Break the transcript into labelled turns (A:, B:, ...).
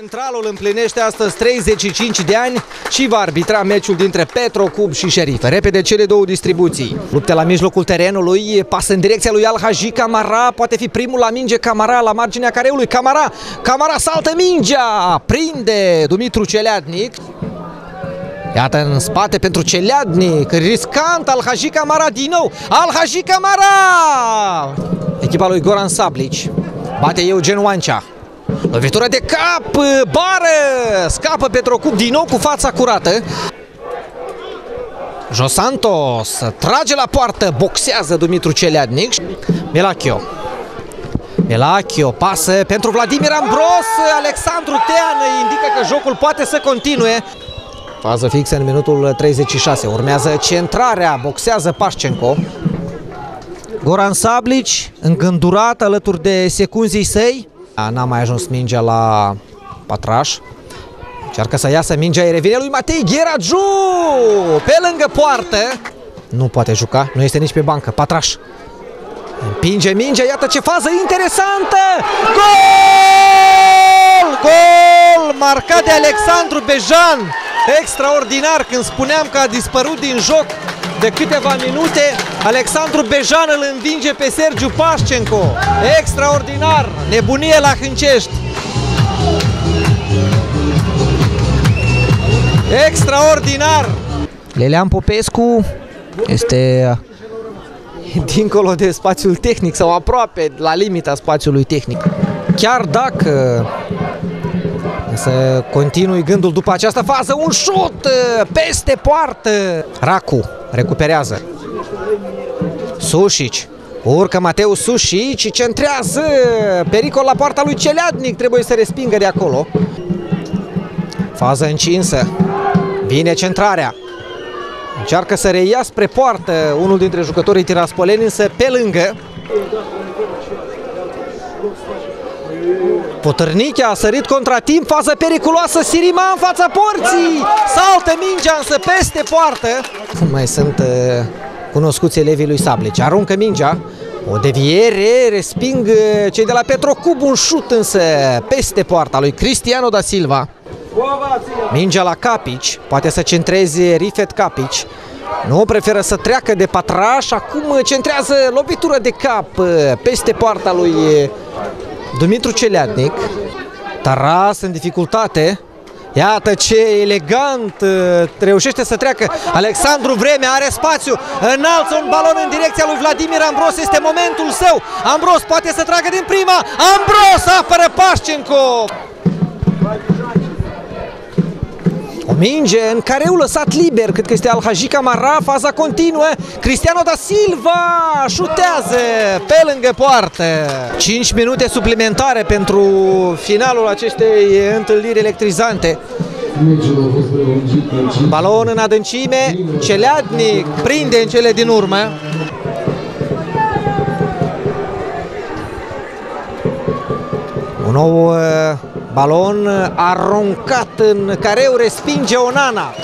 A: Centralul împlinește astăzi 35 de ani și va arbitra meciul dintre Petro Cub și Șerif. Repede cele două distribuții. Lupte la mijlocul terenului, pas în direcția lui Al Haji Camara, poate fi primul la minge Camara la marginea careului. Camara, Camara saltă mingea, prinde Dumitru Celeadnic. Iată în spate pentru Celeadnic, riscant Al Haji Camara din nou. Al Haji Camara! Echipa lui Goran Sablici bate Eugen Oancea. Lovitură de cap, bară, scapă Petrocup din nou cu fața curată. Jos Santos trage la poartă, boxează Dumitru Celeadnic. Melachio. Melachio pasă pentru Vladimir Ambros, Alexandru Tean indică că jocul poate să continue. Fază fixă în minutul 36, urmează centrarea, boxează Pașcenco. Goran Sablici, îngândurat alături de secunzii săi. N-a mai ajuns mingea la Patraș. Încearcă să iasă mingea, îi revine lui Matei Gheraju! Pe lângă poartă. Nu poate juca, nu este nici pe bancă. Patraș. Împinge mingea, iată ce fază interesantă! Gol! Gol! Marcat de Alexandru Bejan! Extraordinar când spuneam că a dispărut din joc de câteva minute, Alexandru Bejan îl învinge pe Sergiu Pașcenco. Extraordinar! Nebunie la Hâncești! Extraordinar! Lelean Popescu este dincolo de spațiul tehnic sau aproape la limita spațiului tehnic. Chiar dacă să continui gândul după această fază, un șut peste poartă. Racu recuperează. Sușici. Urcă Mateu Sușici, centrează. Pericol la poarta lui Celeadnic, trebuie să respingă de acolo. Fază încinsă. Vine centrarea. Încearcă să reia spre poartă unul dintre jucătorii tiraspoleni, însă pe lângă. Potărnichea a sărit contra timp, fază periculoasă, Sirima în fața porții, saltă mingea însă peste poartă. Mai sunt uh, cunoscuți elevii lui Sablici, aruncă mingea, o deviere, resping uh, cei de la Petrocub, un șut însă peste poarta lui Cristiano da Silva. Mingea la Capici, poate să centreze Rifet Capici. Nu preferă să treacă de patraș, acum centrează lovitură de cap uh, peste poarta lui uh, Dumitru Celeadnic. Taras în dificultate. Iată ce elegant uh, reușește să treacă. Alexandru Vreme, are spațiu, înalță un balon în direcția lui Vladimir Ambros, este momentul său, Ambros poate să tragă din prima, Ambros apără Pașcenco! O minge în careu lăsat liber, cred că este Alhaji Camara, faza continuă, Cristiano da Silva șutează pe lângă poartă. 5 minute suplimentare pentru finalul acestei întâlniri electrizante. Balon în adâncime, Celeadnic prinde în cele din urmă. Un nou uh, balon aruncat în careu, respinge Onana.